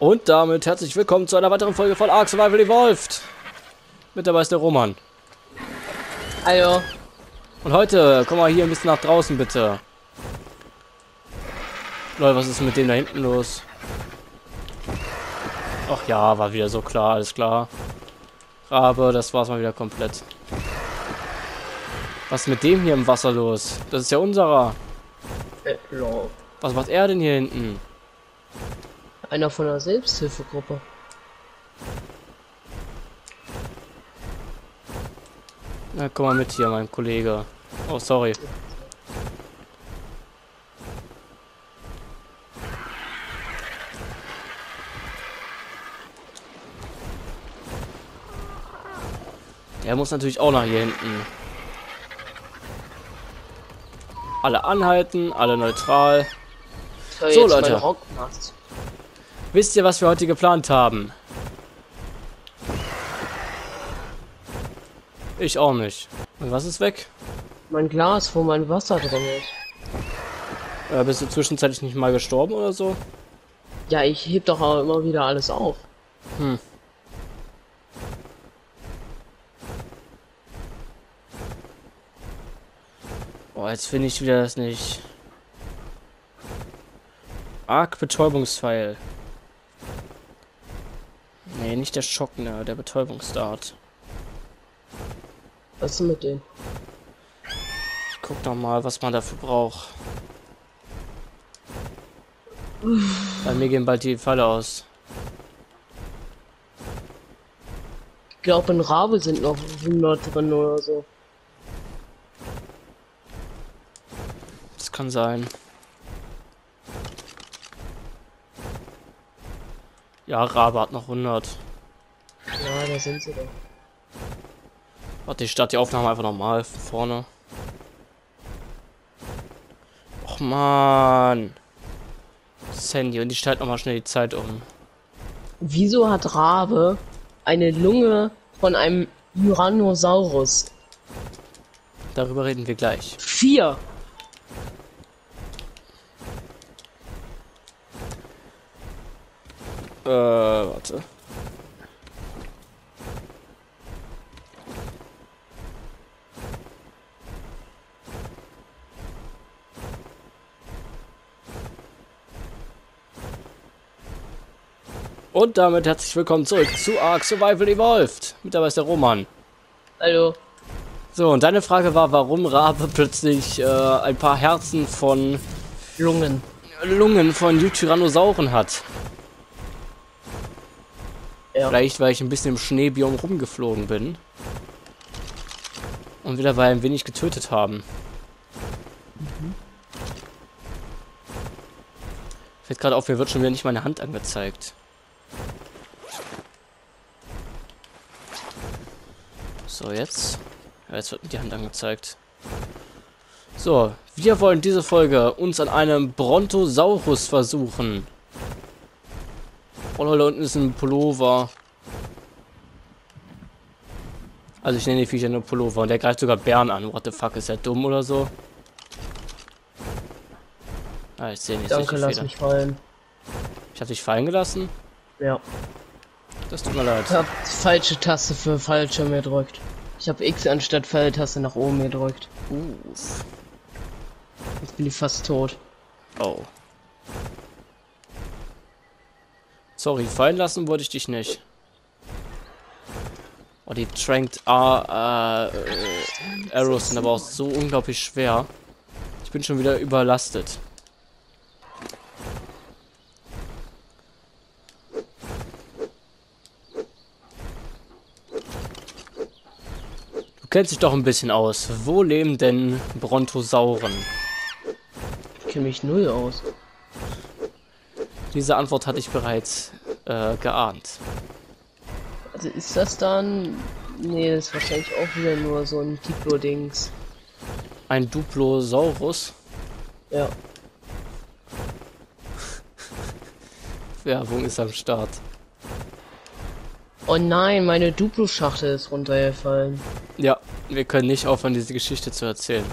Und damit herzlich willkommen zu einer weiteren Folge von Ark Survival Evolved. Mit dabei ist der Roman. Hallo. Und heute, komm mal hier ein bisschen nach draußen, bitte. Leute, was ist mit dem da hinten los? Ach ja, war wieder so klar, alles klar. Aber das war's mal wieder komplett. Was ist mit dem hier im Wasser los? Das ist ja unserer. Äh. Was macht er denn hier hinten? Einer von der Selbsthilfegruppe. Na, komm mal mit hier, mein Kollege. Oh, sorry. Der muss natürlich auch nach hier hinten. Alle anhalten, alle neutral. So, Leute. Wisst ihr, was wir heute geplant haben? Ich auch nicht. Und was ist weg? Mein Glas, wo mein Wasser drin ist. Äh, bist du zwischenzeitlich nicht mal gestorben oder so? Ja, ich heb doch auch immer wieder alles auf. Hm. Jetzt finde ich wieder das nicht. Arc Betäubungspfeil. Nee, nicht der Schockner, der Betäubungsdart. Was ist denn mit denen? Ich guck doch mal, was man dafür braucht. Bei mir gehen bald die Pfeile aus. Ich glaube, in Rabe sind noch 100 drin oder so. Das kann sein. Ja, Rabe hat noch 100. Ja, da sind sie doch. Warte, ich starte die Aufnahme einfach nochmal von vorne. Och man. Das Handy und ich schalte nochmal schnell die Zeit um. Wieso hat Rabe eine Lunge von einem Tyrannosaurus? Darüber reden wir gleich. Vier! Äh, warte. Und damit herzlich willkommen zurück zu Ark Survival Evolved. Mit dabei ist der Roman. Also, So, und deine Frage war, warum Rabe plötzlich äh, ein paar Herzen von Lungen. Lungen von Tyrannosauren hat. Ja. Vielleicht, weil ich ein bisschen im Schneebiom rumgeflogen bin. Und wir dabei ein wenig getötet haben. Fällt gerade auf, mir wird schon wieder nicht meine Hand angezeigt. So, jetzt. Ja, jetzt wird mir die Hand angezeigt. So, wir wollen diese Folge uns an einem Brontosaurus versuchen. Oh da unten ist ein Pullover. Also ich nenne die Viecher nur Pullover und der greift sogar Bären an. What the fuck, ist er dumm oder so? Ah, ich sehe nicht. Danke, lass Fehler. mich fallen. Ich habe dich fallen gelassen? Ja. Das tut mir leid. Ich hab falsche Taste für Fallschirm gedrückt. Ich habe X anstatt Pfeiltaste nach oben gedrückt. Uff. Jetzt bin ich fast tot. Oh. Sorry, fallen lassen wollte ich dich nicht. Oh, die Tranked A äh, Arrows sind aber auch so unglaublich schwer. Ich bin schon wieder überlastet. Du kennst dich doch ein bisschen aus. Wo leben denn Brontosauren? Ich kenne mich null aus. Diese Antwort hatte ich bereits äh, geahnt. Also ist das dann... Nee, das ist wahrscheinlich auch wieder nur so ein Diplo-Dings. Ein Duplosaurus. Ja. Werbung ist am Start. Oh nein, meine Duplo-Schachtel ist runtergefallen. Ja, wir können nicht aufhören, diese Geschichte zu erzählen.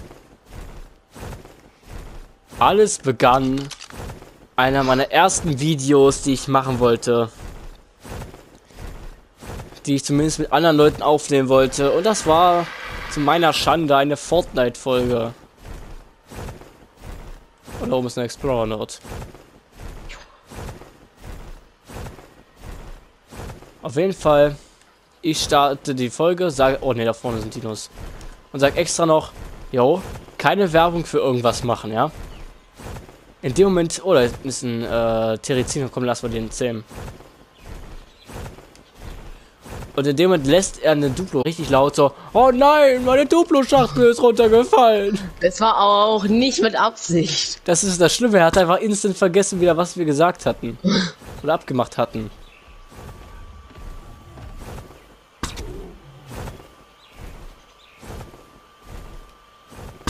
Alles begann einer meiner ersten Videos, die ich machen wollte. Die ich zumindest mit anderen Leuten aufnehmen wollte. Und das war zu meiner Schande eine Fortnite-Folge. Und da oben ist ein Explorer-Nerd. Auf jeden Fall, ich starte die Folge, sage, oh ne, da vorne sind Dinos. Und sag extra noch, yo, keine Werbung für irgendwas machen, ja? In dem Moment, oh, da ist ein äh, Terizino, komm, lass mal den zähmen. Und in dem Moment lässt er eine Duplo richtig laut so, oh nein, meine Duplo-Schachtel ist runtergefallen. Das war auch nicht mit Absicht. Das ist das Schlimme, er hat einfach instant vergessen wieder, was wir gesagt hatten. Oder abgemacht hatten.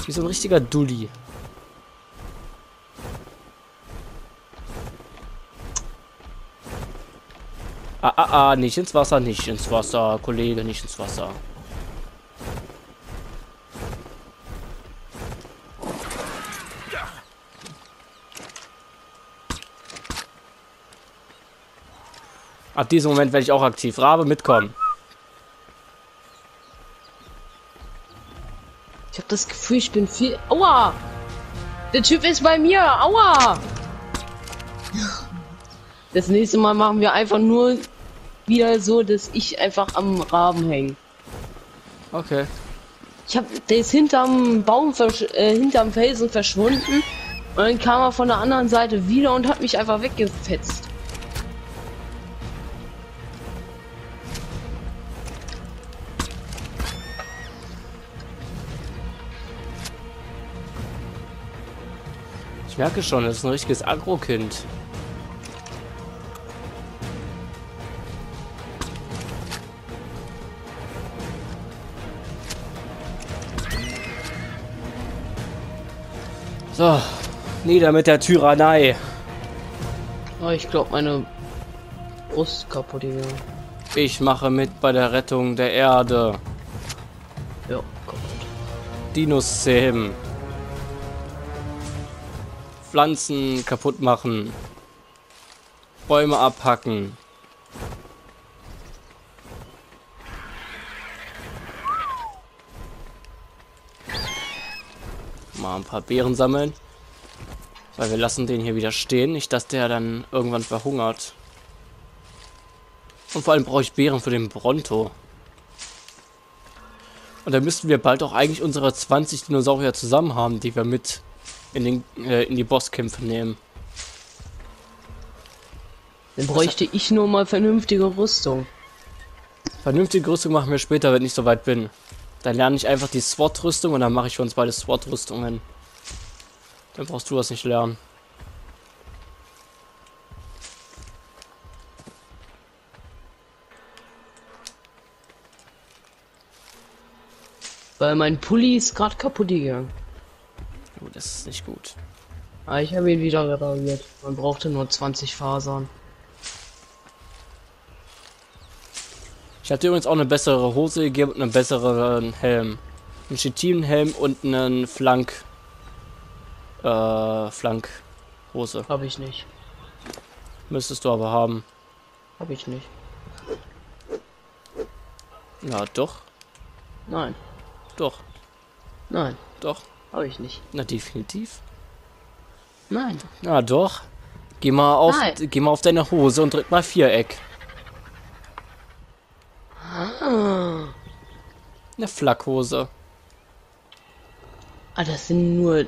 Wie so ein richtiger Dulli. Ah, nicht ins Wasser, nicht ins Wasser, Kollege, nicht ins Wasser. Ab diesem Moment werde ich auch aktiv. Rabe, mitkommen. Ich habe das Gefühl, ich bin viel... Aua! Der Typ ist bei mir! Aua! Das nächste Mal machen wir einfach nur wieder so, dass ich einfach am Raben hänge. Okay. Ich hab, der ist hinterm Baum, äh, hinterm Felsen verschwunden. Und dann kam er von der anderen Seite wieder und hat mich einfach weggefetzt. Ich merke schon, das ist ein richtiges Agro-Kind. So, nieder mit der Tyrannei. Oh, ich glaube, meine Brust kaputt gegangen. Ich mache mit bei der Rettung der Erde. Ja, kaputt. Dinos zähmen. Pflanzen kaputt machen. Bäume abhacken. Ein paar Beeren sammeln. Weil wir lassen den hier wieder stehen. Nicht, dass der dann irgendwann verhungert. Und vor allem brauche ich Beeren für den Bronto. Und dann müssten wir bald auch eigentlich unsere 20 Dinosaurier zusammen haben, die wir mit in, den, äh, in die Bosskämpfe nehmen. Dann bräuchte ich nur mal vernünftige Rüstung. Vernünftige Rüstung machen wir später, wenn ich soweit bin. Dann lerne ich einfach die SWAT-Rüstung und dann mache ich für uns beide SWAT-Rüstungen. Dann brauchst du das nicht lernen. Weil mein Pulli ist gerade kaputt gegangen. Oh, das ist nicht gut. Ah, ich habe ihn wieder repariert. Man brauchte nur 20 Fasern. Ich hatte übrigens auch eine bessere Hose gegeben und einen besseren Helm. Einen Chitinenhelm und einen Flank. Äh, Flankhose. Habe ich nicht. Müsstest du aber haben. Habe ich nicht. Ja, doch. Nein. Doch. Nein. Doch. Habe ich nicht. Na, definitiv. Nein. Na doch. Geh mal auf, Nein. geh mal auf deine Hose und drück mal Viereck. Eine Flackhose. Ah, das sind nur.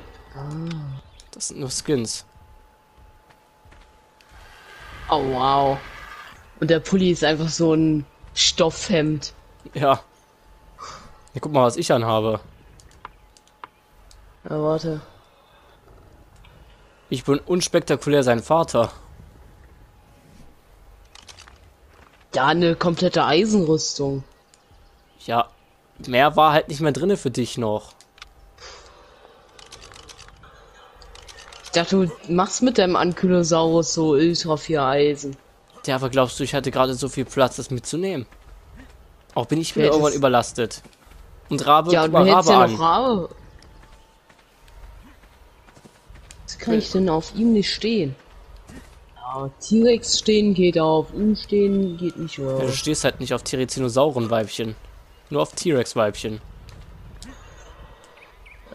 Das sind nur Skins. Oh wow. Und der Pulli ist einfach so ein Stoffhemd. Ja. ja. Guck mal, was ich anhabe. Ja, warte. Ich bin unspektakulär sein Vater. Ja, eine komplette Eisenrüstung. Ja, mehr war halt nicht mehr drinne für dich noch. Ich dachte, du machst mit deinem Ankylosaurus so ultra viel Eisen. Ja, aber glaubst du, ich hatte gerade so viel Platz, das mitzunehmen? Auch bin ich wieder Hättest- irgendwann überlastet. Und Rabe, Ja, und du hättest Rabe ja noch Rabe. kann ich denn auf ihm nicht stehen? Ja, T-Rex stehen geht auf ihm stehen geht nicht. Ja, du stehst halt nicht auf Tyrannosauren-Weibchen. Nur auf T-Rex-Weibchen.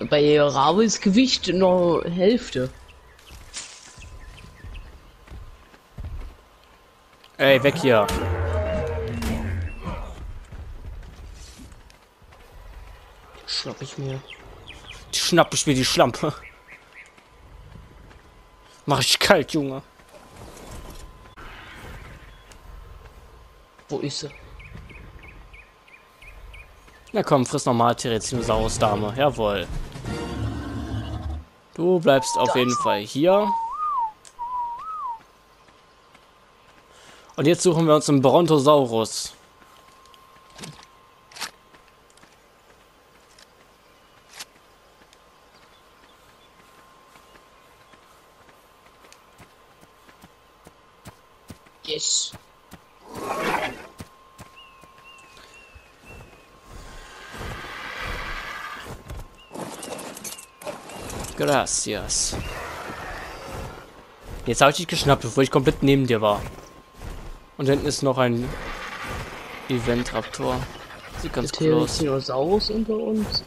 Bei Rabe ist Gewicht nur Hälfte. Ey, weg hier. Schnapp ich mir. Schnapp ich mir die Schlampe. Mach ich kalt, Junge. Wo ist sie? Na komm, friss nochmal Tyrannosaurus Dame. Jawohl. Du bleibst auf jeden Fall hier. Und jetzt suchen wir uns einen Brontosaurus. Gracias. Jetzt habe ich dich geschnappt, bevor ich komplett neben dir war. Und hinten ist noch ein Event-Raptor. Sieht ganz cool aus. Tyrannosaurus unter uns.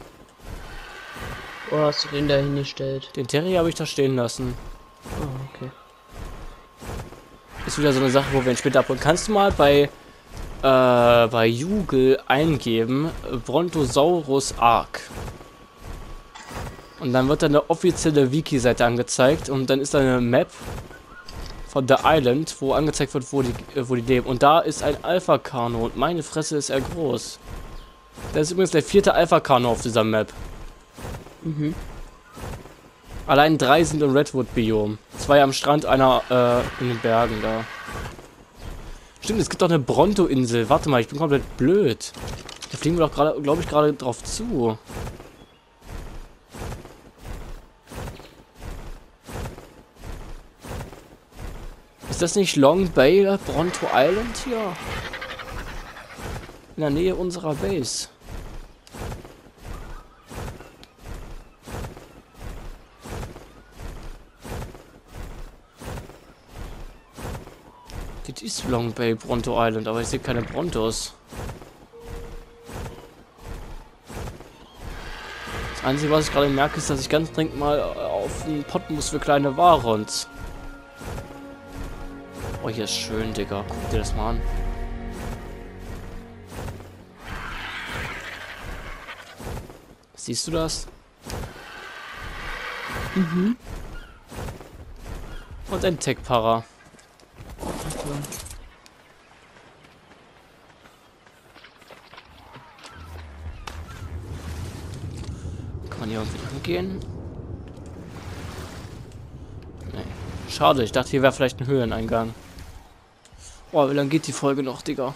Oder hast du den da hingestellt? Den Terry habe ich da stehen lassen. Ah, okay. Ist wieder so eine Sache, wo wir ihn später abholen. Kannst du mal bei, äh, bei Jugel eingeben, Brontosaurus Arc. Und dann wird da eine offizielle Wiki-Seite angezeigt und dann ist da eine Map von The Island, wo angezeigt wird, wo die, äh, wo die leben. Und da ist ein Alpha-Kano und meine Fresse ist er groß. Das ist übrigens der vierte Alpha-Kano auf dieser Map. Mhm. Allein drei sind im Redwood-Biom. Zwei am Strand, einer äh, in den Bergen da. Stimmt, es gibt doch eine Bronto-Insel. Warte mal, ich bin komplett blöd. Da fliegen wir doch gerade, glaube ich, gerade drauf zu. Ist das nicht Long Bay, äh, Bronto Island hier? In der Nähe unserer Base. Das ist Long Bay, Bronto Island, aber ich sehe keine Brontos. Das Einzige, was ich gerade merke, ist, dass ich ganz dringend mal auf einen Pott muss für kleine Warons. Oh, hier ist schön, Digga. Guck dir das mal an. Siehst du das? Mhm. Und ein Tech-Para. Kann man hier irgendwie lang gehen? Nee. Schade, ich dachte, hier wäre vielleicht ein Höhleneingang. Boah, wie lange geht die Folge noch, Digga?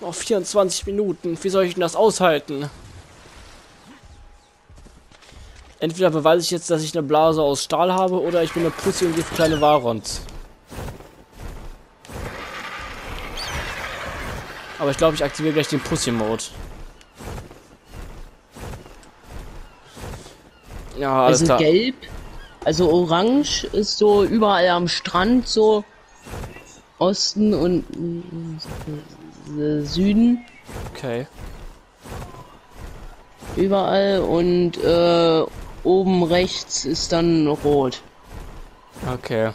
Noch 24 Minuten. Wie soll ich denn das aushalten? Entweder beweise ich jetzt, dass ich eine Blase aus Stahl habe, oder ich bin eine Pussy und für kleine Warons. Aber ich glaube, ich aktiviere gleich den Pussy-Mode. Ja, alles Also klar. gelb, also orange ist so überall am Strand so Osten und Süden Okay. überall und äh, oben rechts ist dann rot. Okay.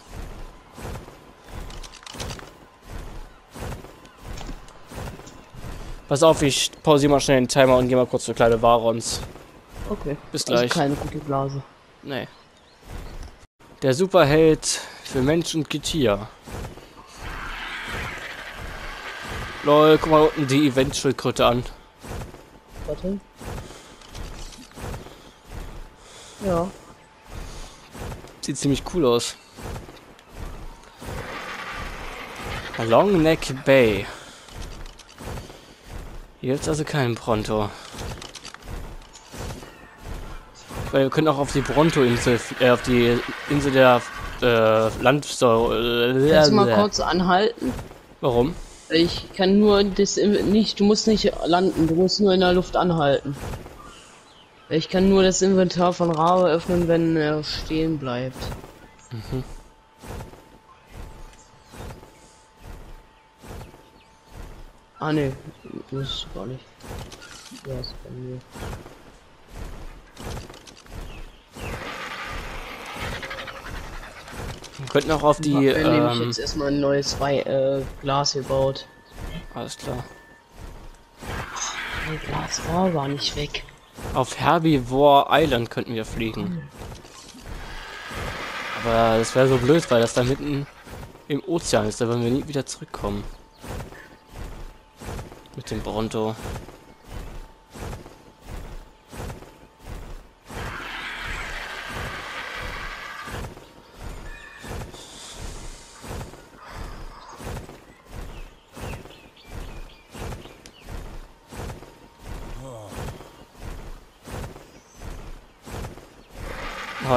Pass auf, ich pausiere mal schnell den Timer und gehe mal kurz für kleine Warons. Okay. Bis Also gleich. keine gute Blase. Nee. Der Superheld für Mensch und Getier. Lol, guck mal unten die Event-Schildkröte an. Warte. Ja. Sieht ziemlich cool aus. Long Neck Bay. Hier gibt's also keinen Bronto. Weil wir können auch auf die Bronto-Insel, äh, auf die Insel der äh, Landsäure. Kannst du mal kurz anhalten? Warum? Ich kann nur das nicht, du musst nicht landen, du musst nur in der Luft anhalten. Ich kann nur das Inventar von Rabe öffnen, wenn er stehen bleibt. Mhm. Ah ne, muss gar nicht. Ja, ist bei mir. Könnten auch auf die. Wir ähm, jetzt erstmal ein neues äh, Glas gebaut. Alles klar. Mein Glas war, war nicht weg. Auf Herbivore Island könnten wir fliegen. Aber das wäre so blöd, weil das da mitten im Ozean ist. Da würden wir nie wieder zurückkommen. Mit dem Bronto.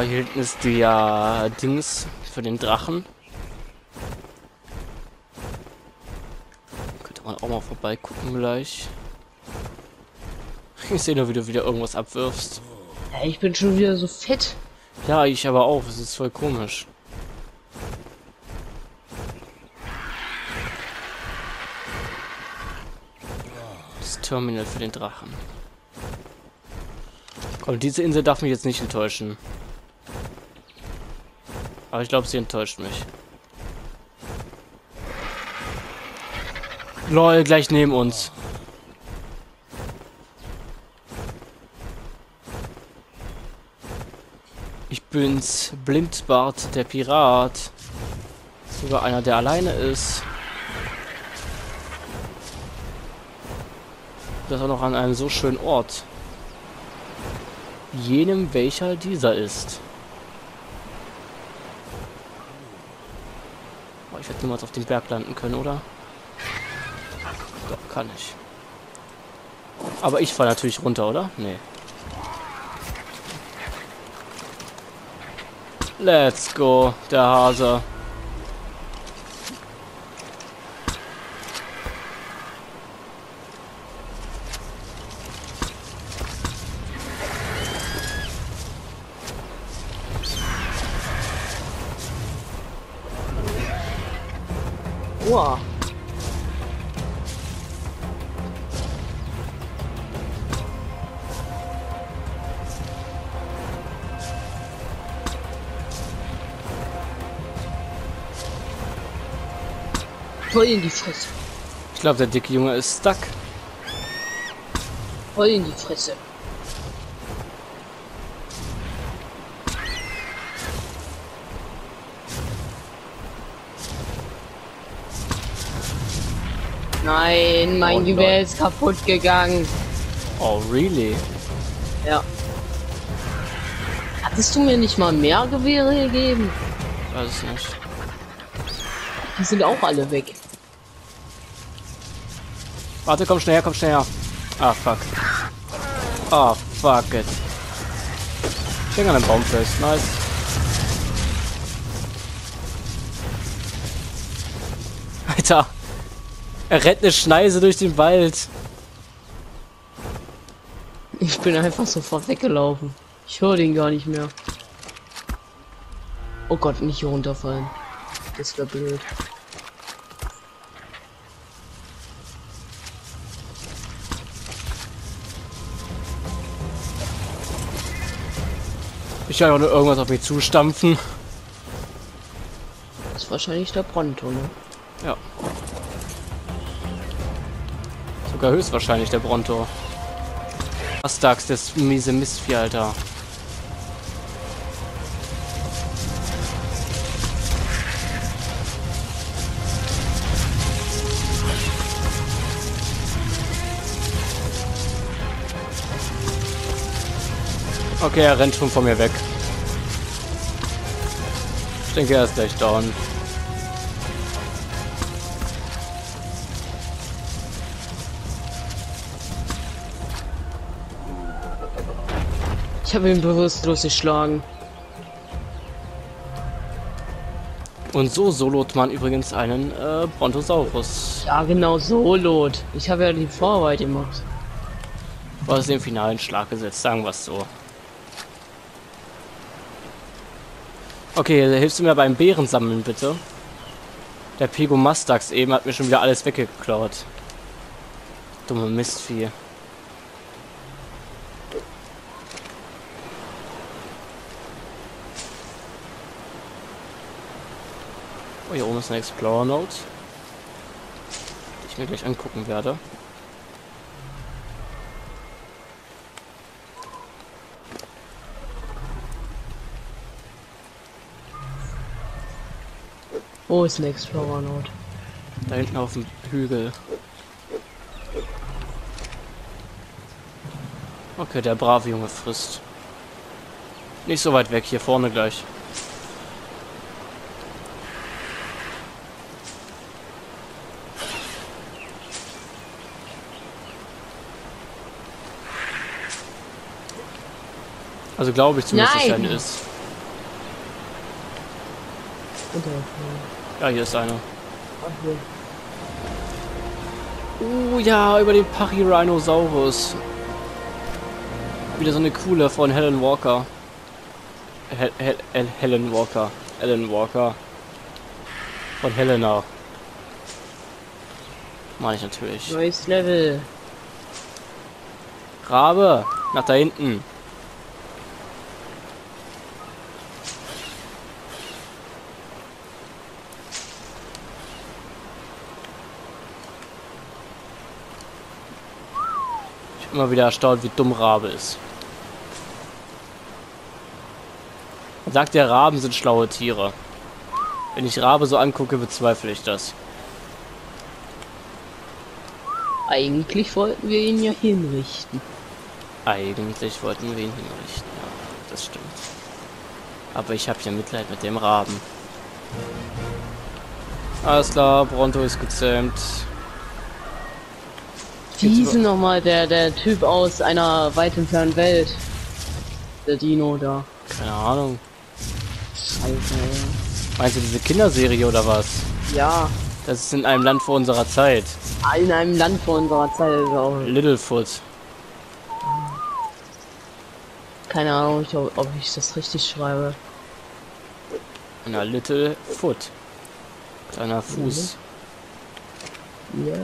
Hier hinten ist die ja Dings für den Drachen. Könnte man auch mal vorbeigucken gleich. Ich sehe nur, wie du wieder irgendwas abwirfst. Ich bin schon wieder so fett. Ja, ich aber auch. Es ist voll komisch. Das Terminal für den Drachen. Komm, diese Insel darf mich jetzt nicht enttäuschen. Aber ich glaube, sie enttäuscht mich. Lol, gleich neben uns. Ich bin's, Blindbart, der Pirat. Sogar einer, der alleine ist. Das auch noch an einem so schönen Ort. Jenem welcher dieser ist. Ich werde niemals auf den Berg landen können, oder? Doch, kann ich. Aber ich fahre natürlich runter, oder? Nee. Let's go, der Hase. Voll in die Fresse. Ich glaube, der dicke Junge ist stuck. Voll in die Fresse. Nein, mein oh, Gewehr ist kaputt gegangen. Oh, really? Ja. Hattest du mir nicht mal mehr Gewehre gegeben? Weiß nicht. Die sind auch alle weg. Warte, komm schnell her, komm schnell her. Ah, fuck. Ah, fuck it. Ich hänge an einem Baum fest. Nice. Alter. Er rennt eine Schneise durch den Wald. Ich bin einfach sofort weggelaufen. Ich höre den gar nicht mehr. Oh Gott, nicht hier runterfallen. Das wäre blöd. Ich kann auch nur irgendwas auf mich zustampfen. Das ist wahrscheinlich der Pronto, ne? Ja. Sogar höchstwahrscheinlich der Bronto. Astax, das miese Mistvieh, Alter. Okay, er rennt schon von mir weg. Ich denke, er ist gleich down. Ich habe ihn bewusstlos geschlagen. Und so solot man übrigens einen äh, Brontosaurus. Ja, genau, solot. Ich habe ja die Vorarbeit gemacht. Du hast den finalen Schlag gesetzt, sagen wir es so. Okay, hilfst du mir beim Bären sammeln, bitte? Der Pegomastax eben hat mir schon wieder alles weggeklaut. Dumme Mistvieh. Oh, hier oben ist ein Explorer Note. Die ich mir gleich angucken werde. Wo ist ein Explorer Note? Da hinten auf dem Hügel. Okay, der brave Junge frisst. Nicht so weit weg, hier vorne gleich. Also glaube ich zumindest, dass er ist. Unter Ja, hier ist einer. Oh ja, über den Pachyrhinosaurus. Wieder so eine coole von Helen Walker. Hel Hel Hel Helen Walker. Helen Walker. Von Helena. Meine ich natürlich. Neues Level. Rabe, nach da hinten. Immer wieder erstaunt, wie dumm Rabe ist. Man sagt ja, Raben sind schlaue Tiere. Wenn ich Rabe so angucke, bezweifle ich das. Eigentlich wollten wir ihn ja hinrichten. Eigentlich wollten wir ihn hinrichten, ja, das stimmt. Aber ich habe hier Mitleid mit dem Raben. Alles klar, Bronto ist gezähmt. Wie hieß nochmal der, der Typ aus einer weit entfernten Welt? Der Dino da. Keine Ahnung. Scheiße. Meinst du diese Kinderserie oder was? Ja, Das ist in einem Land vor unserer Zeit. in einem Land vor unserer Zeit ist auch. Littlefoot. Keine Ahnung, ich, ob ob ich das richtig schreibe. Na, Littlefoot. Kleiner Fuß. Ja.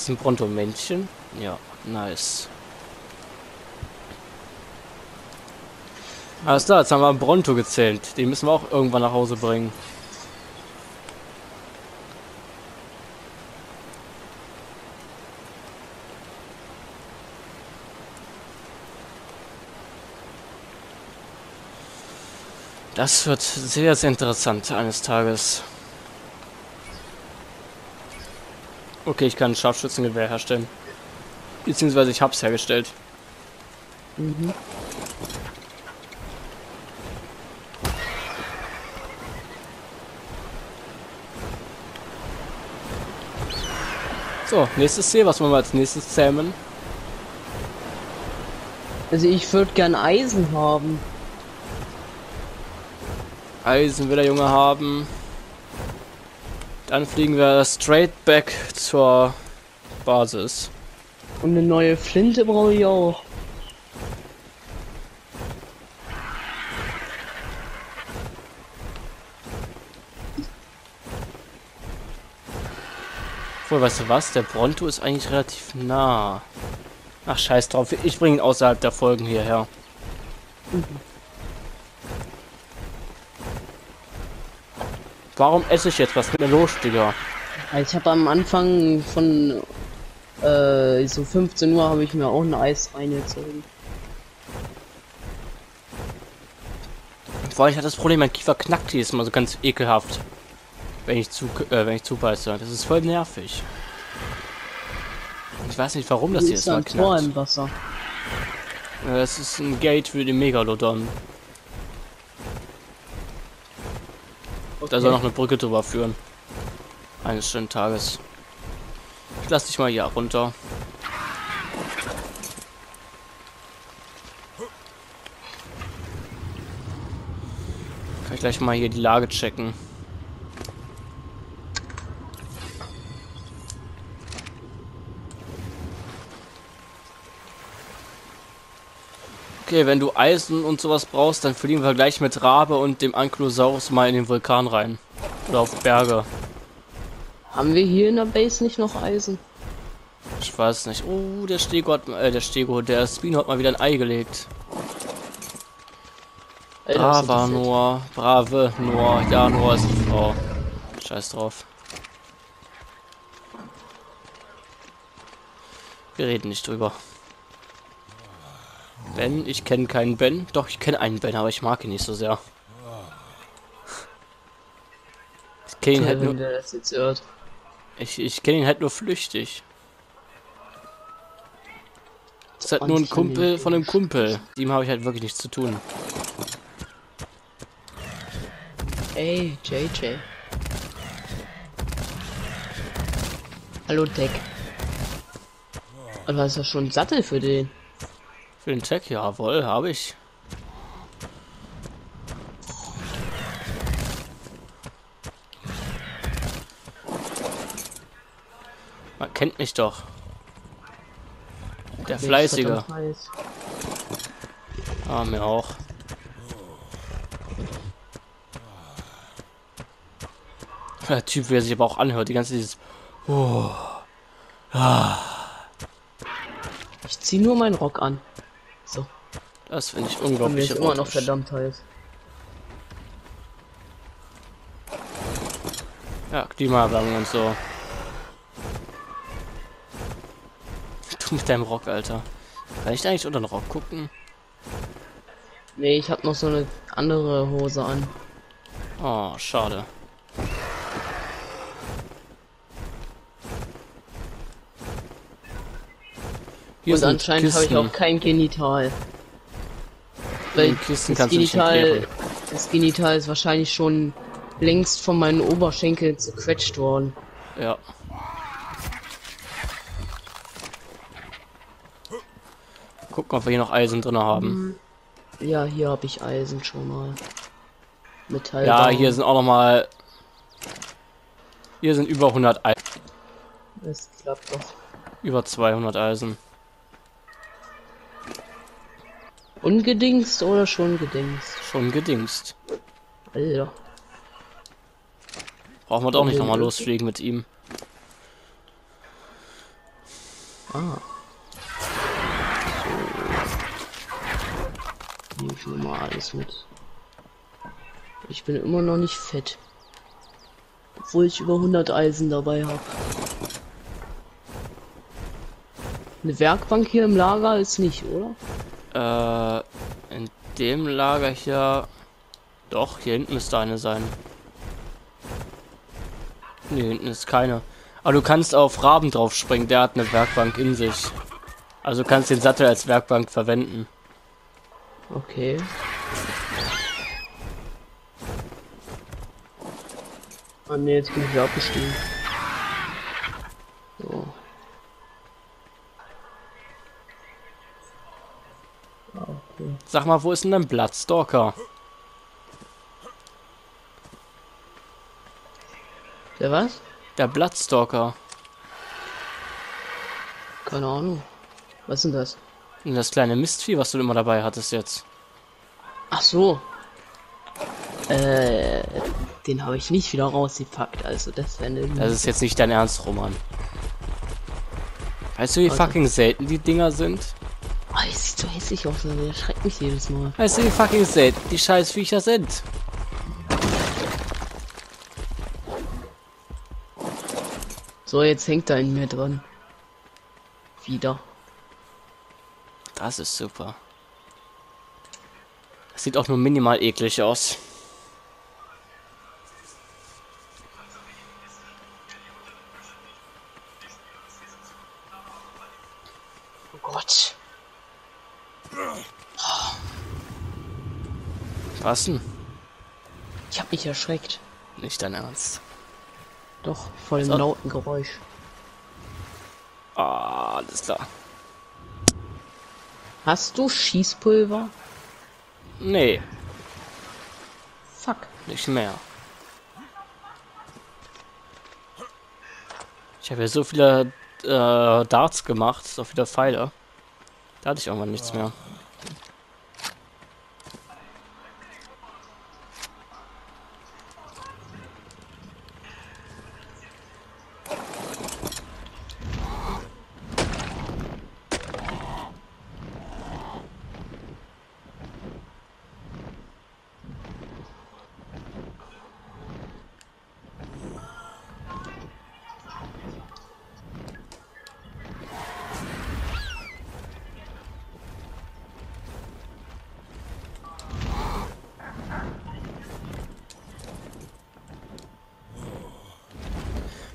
Ist ein Bronto-Männchen? Ja, nice. Alles klar, jetzt haben wir Bronto gezählt. Den müssen wir auch irgendwann nach Hause bringen. Das wird sehr, sehr interessant eines Tages. Okay, ich kann ein Scharfschützengewehr herstellen. Beziehungsweise ich hab's hergestellt. Mhm. So, nächstes Ziel, was wollen wir als nächstes zähmen? Also ich würde gern Eisen haben. Eisen will der Junge haben. Dann fliegen wir straight back zur Basis. Und eine neue Flinte brauche ich auch. Obwohl, weißt du was? Der Bronto ist eigentlich relativ nah. Ach, scheiß drauf. Ich bringe ihn außerhalb der Folgen hierher. Warum esse ich jetzt? Was ist mit mir los, Digga? Ich habe am Anfang von äh, so 15 Uhr habe ich mir auch ein Eis reingezogen. Vor allem hat das Problem, mein Kiefer knackt jedes Mal so ganz ekelhaft. Wenn ich zu, äh, wenn ich zubeiße. Das ist voll nervig. Ich weiß nicht, warum das Hier ist jetzt mal ein Tor im Wasser. Äh, Das ist ein Gate für den Megalodon. Da soll noch eine Brücke drüber führen. Eines schönen Tages. Ich lass dich mal hier runter. Kann ich gleich mal hier die Lage checken. Okay, wenn du Eisen und sowas brauchst, dann fliegen wir gleich mit Rabe und dem Ankylosaurus mal in den Vulkan rein. Oder auf Berge. Haben wir hier in der Base nicht noch Eisen? Ich weiß nicht. Oh, der Stego hat, äh, der Stego, der Spino hat mal wieder ein Ei gelegt. Ey, Brava. Noah, brave Noah. Ja, Noah ist eine Frau. Scheiß drauf. Wir reden nicht drüber. Ben, ich kenne keinen Ben. Doch, ich kenne einen Ben, aber ich mag ihn nicht so sehr. Ich kenne ihn halt nur, ich, ich kenne ihn halt nur flüchtig. Das ist halt nur ein Kumpel von einem Kumpel. Mit ihm habe ich halt wirklich nichts zu tun. Ey, JJ. Hallo, Deck. Aber ist das schon ein Sattel für den? Für den Tech, jawohl, habe ich. Man kennt mich doch. Der Fleißige. Ah, mir auch. Der Typ, wie er sich aber auch anhört, die ganze dieses. Ich zieh nur meinen Rock an. Das finde ich und unglaublich ist immer noch verdammt heiß. Ja, Klimaerwärmung und so. Du mit deinem Rock, Alter. Kann ich da eigentlich unter den Rock gucken? Nee, ich hab noch so eine andere Hose an. Oh, schade. Hier und anscheinend habe ich auch kein Genital. Weil den Kisten das Genital, das Genital ist wahrscheinlich schon längst von meinen Oberschenkeln zerquetscht worden. Ja. Gucken, ob wir hier noch Eisen drin haben. Ja, hier habe ich Eisen schon mal. Metall. Ja, hier sind auch noch mal. Hier sind über 100 Eisen. Das klappt doch. Über 200 Eisen. Ungedingst oder schon gedingst? Schon gedingst. Alter. Brauchen wir doch nicht nochmal losfliegen mit ihm. Ah. So. Nehme ich mal alles mit. Ich bin immer noch nicht fett. Obwohl ich über 100 Eisen dabei habe. Eine Werkbank hier im Lager ist nicht, oder? Äh, in dem Lager hier. Doch, hier hinten müsste eine sein. Nee, hinten ist keine. Aber du kannst auf Raben drauf springen, der hat eine Werkbank in sich. Also kannst den Sattel als Werkbank verwenden. Okay. Ah ne, jetzt bin ich wieder abgestiegen. So. Ah, okay. Sag mal, wo ist denn dein Bloodstalker? Der was? Der Bloodstalker. Keine Ahnung. Was ist denn das? Und das kleine Mistvieh, was du immer dabei hattest jetzt. Ach so. Äh, den habe ich nicht wieder rausgepackt, also das wäre Das ist jetzt nicht dein Ernst, Roman. Weißt du, wie Warte. fucking selten die Dinger sind? Oh, das sieht so hässlich aus, der erschreckt mich jedes Mal. Weißt du, wie fucking selten die scheiß Viecher sind? So, jetzt hängt er in mir drin. Wieder. Das ist super. Das sieht auch nur minimal eklig aus. Was denn? Ich habe mich erschreckt. Nicht dein Ernst. Doch, vor dem So. lauten Geräusch. Ah, alles klar. Hast du Schießpulver? Nee, Fuck. nicht mehr. Ich habe ja so viele äh, Darts gemacht, so viele Pfeile. Da hatte ich irgendwann nichts mehr.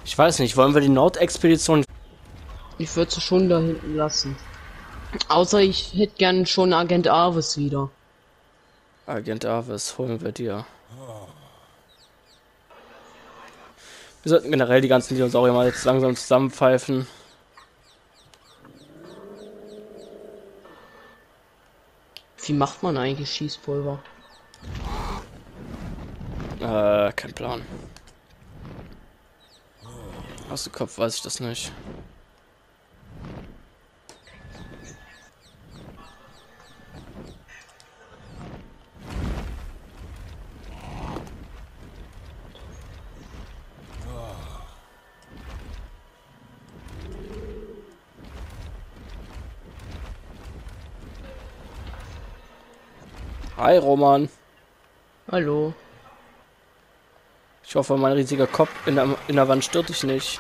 Ich weiß nicht, wollen wir die Nordexpedition... Ich würde sie schon da hinten lassen. Außer ich hätte gern schon Agent Arvis wieder. Agent Avis, holen wir dir. Wir sollten generell die ganzen Dinosaurier mal jetzt langsam zusammenpfeifen. Wie macht man eigentlich Schießpulver? Äh, kein Plan. Aus dem Kopf weiß ich das nicht. Hi Roman. Hallo. Ich hoffe, mein riesiger Kopf in der, in der Wand stört dich nicht.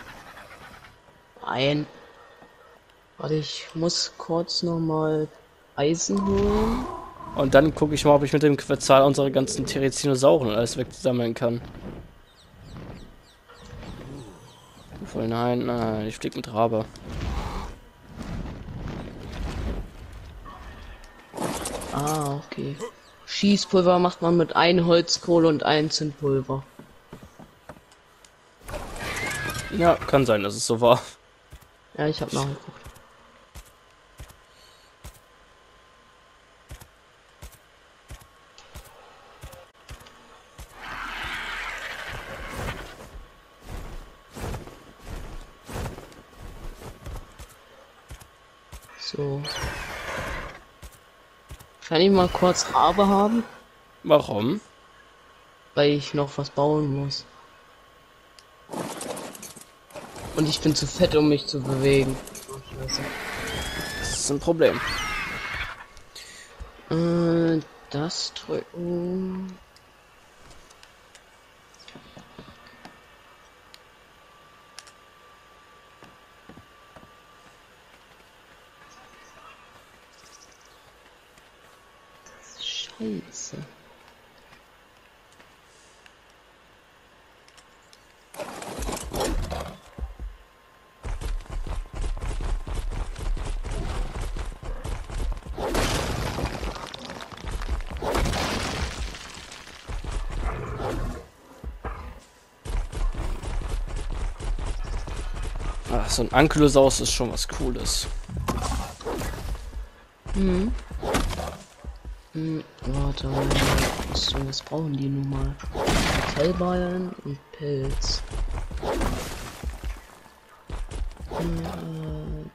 Ein. Warte, ich muss kurz noch mal Eisen holen. Und dann gucke ich mal, ob ich mit dem Quetzal unsere ganzen Therizinosaurien und alles wegsammeln kann. Voll nein, nein, ich flieg mit Rabe. Ah, okay. Schießpulver macht man mit ein Holzkohle und ein Zündpulver. Ja, kann sein, dass es so war. Ja, ich habe nachgeguckt. So. Kann ich mal kurz Rabe haben? Warum? Weil ich noch was bauen muss. Und ich bin zu fett, um mich zu bewegen. Das ist ein Problem. Äh, das drücken. Scheiße. Ach, so ein Ankylosaurus ist schon was Cooles. Mhm. Hm, warte, so, was brauchen die nun mal? Metallballen und Pilz. Äh,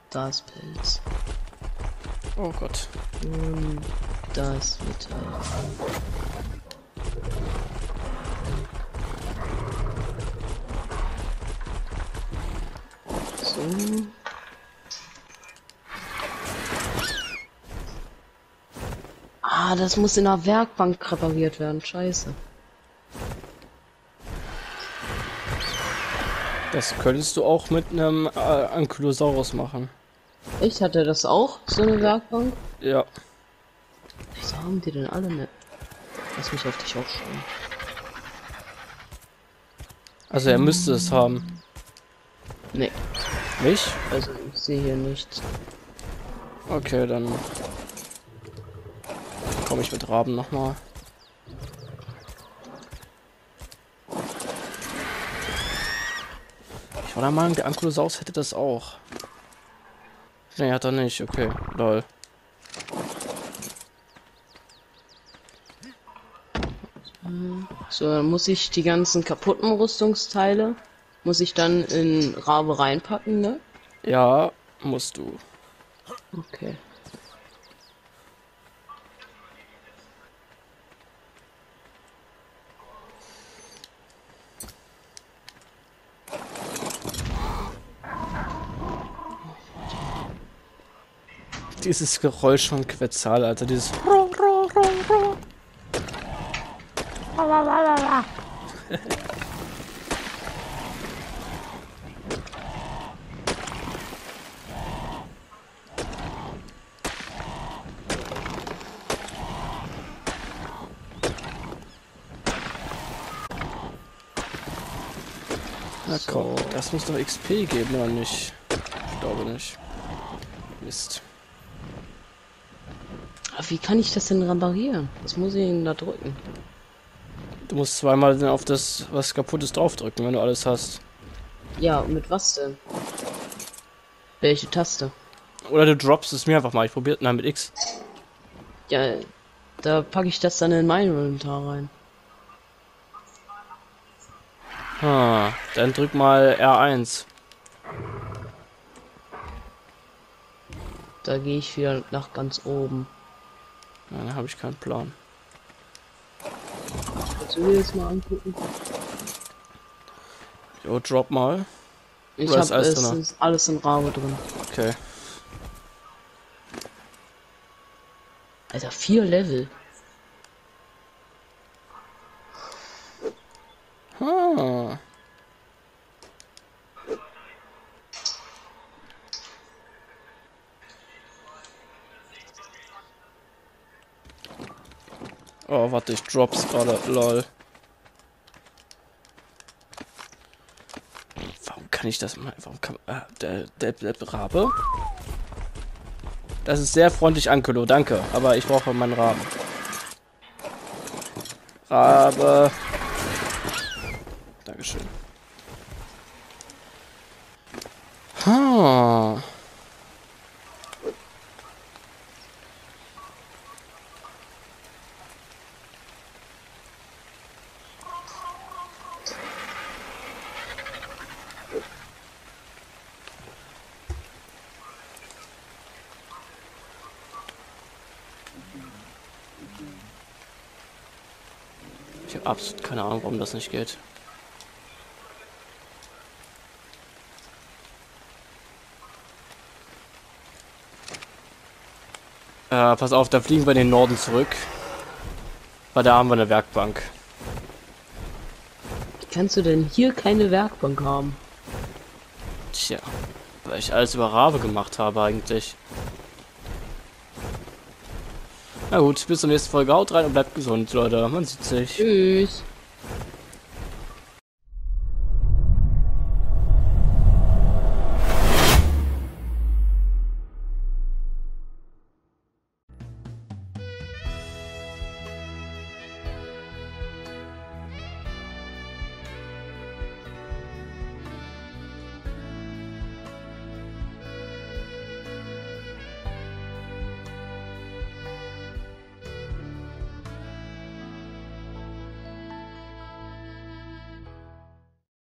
da ist Pilz. Oh Gott. Und da ist Metall. Ah, das muss in der Werkbank repariert werden. Scheiße. Das könntest du auch mit einem äh, Ankylosaurus machen. Ich hatte das auch, so eine Werkbank. Ja. Wieso haben die denn alle ne? Lass mich auf dich aufschauen. Also er müsste es haben. Nee, Nicht? also ich sehe hier nichts. Okay, dann komme ich mit Raben nochmal. Ich war der Meinung, der Ankylosaurus hätte das auch. Nee, hat er nicht. Okay, lol. So, dann muss ich die ganzen kaputten Rüstungsteile, muss ich dann in Rabe reinpacken, ne? Ja, musst du. Okay. dieses Geräusch von Quetzal, Alter. Dieses. Na komm, das muss doch XP geben, oder nicht? Ich glaube nicht. Mist. Wie kann ich das denn reparieren? Was muss ich denn da drücken? Du musst zweimal auf das, was kaputt ist, draufdrücken, wenn du alles hast. Ja, mit was denn? Welche Taste? Oder du droppst es mir einfach mal. Ich probiere Nein, mit X. Ja, da packe ich das dann in mein Inventar rein. Ah, dann drück mal R1. Da gehe ich wieder nach ganz oben. Ja, dann habe ich keinen Plan. Kannst du dir das mal angucken? Jo, drop mal. Ich habe alles alles in Rabe drin. Okay. Alter, vier Level. Ah. Ich drops gerade. Lol. Warum kann ich das mal? Warum kann. Ah, der, der, der Rabe? Das ist sehr freundlich, Ankelo, danke. Aber ich brauche meinen Raben. Rabe. Ich habe absolut keine Ahnung, warum das nicht geht. Äh, pass auf, da fliegen wir in den Norden zurück. Weil da haben wir eine Werkbank. Wie kannst du denn hier keine Werkbank haben? Tja, weil ich alles über Rabe gemacht habe eigentlich. Na gut, bis zur nächsten Folge. Haut rein und bleibt gesund, Leute. Man sieht sich. Tschüss.